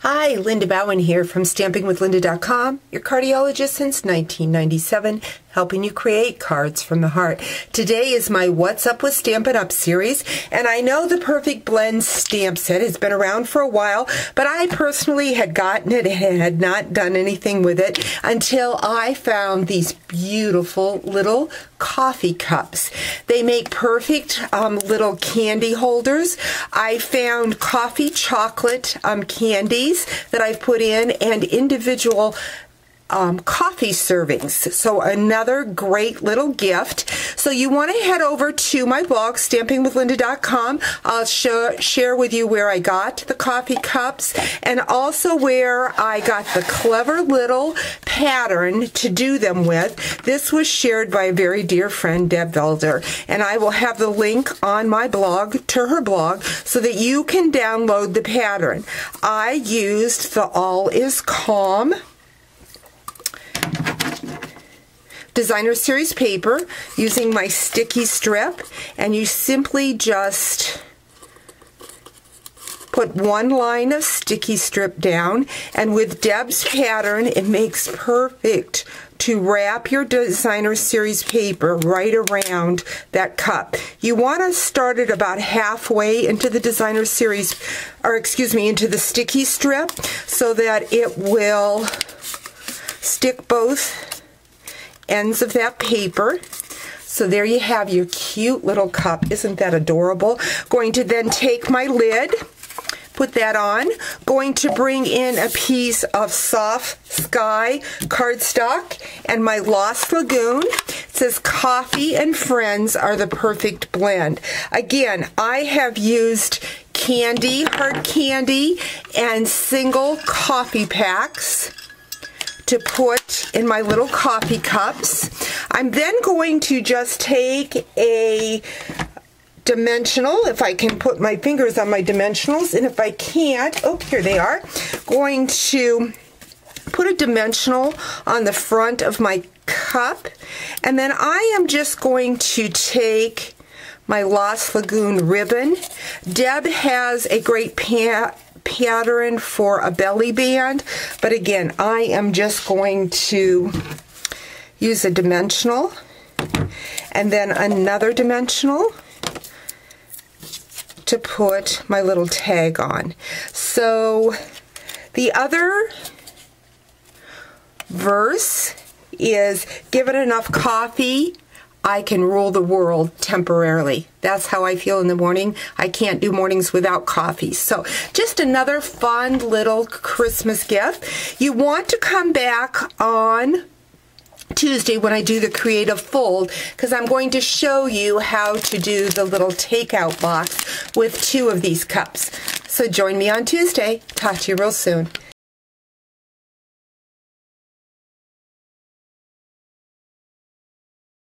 Hi, Linda Bauwin here from StampingWithLinda.com, your cardiologist since 1997, helping you create cards from the heart. Today is my What's Up with Stampin' Up series, and I know the Perfect Blend stamp set has been around for a while, but I personally had gotten it and had not done anything with it until I found these beautiful little coffee cups. They make perfect um, little candy holders. I found coffee chocolate um, that I've put in and individual um, coffee servings. So another great little gift. So you want to head over to my blog, stampingwithlinda.com. I'll show, share with you where I got the coffee cups and also where I got the clever little pattern to do them with. This was shared by a very dear friend, Deb Valder, and I will have the link on my blog to her blog so that you can download the pattern. I used the All Is Calm designer series paper using my sticky strip and you simply just put one line of sticky strip down and with Deb's pattern it makes perfect to wrap your designer series paper right around that cup. You want to start it about halfway into the designer series or excuse me into the sticky strip so that it will stick both ends of that paper. So there you have your cute little cup. Isn't that adorable? Going to then take my lid, put that on. Going to bring in a piece of soft sky cardstock and my Lost Lagoon. It says coffee and friends are the perfect blend. Again, I have used candy, hard candy, and single coffee packs to put in my little coffee cups. I'm then going to just take a dimensional, if I can put my fingers on my dimensionals, and if I can't, oh, here they are, going to put a dimensional on the front of my cup, and then I am just going to take my Lost Lagoon ribbon. Deb has a great pan pattern for a belly band, but again, I am just going to use a dimensional and then another dimensional to put my little tag on. So the other verse is give it enough coffee I can rule the world temporarily. That's how I feel in the morning. I can't do mornings without coffee. So just another fun little Christmas gift. You want to come back on Tuesday when I do the creative fold because I'm going to show you how to do the little takeout box with two of these cups. So join me on Tuesday. Talk to you real soon.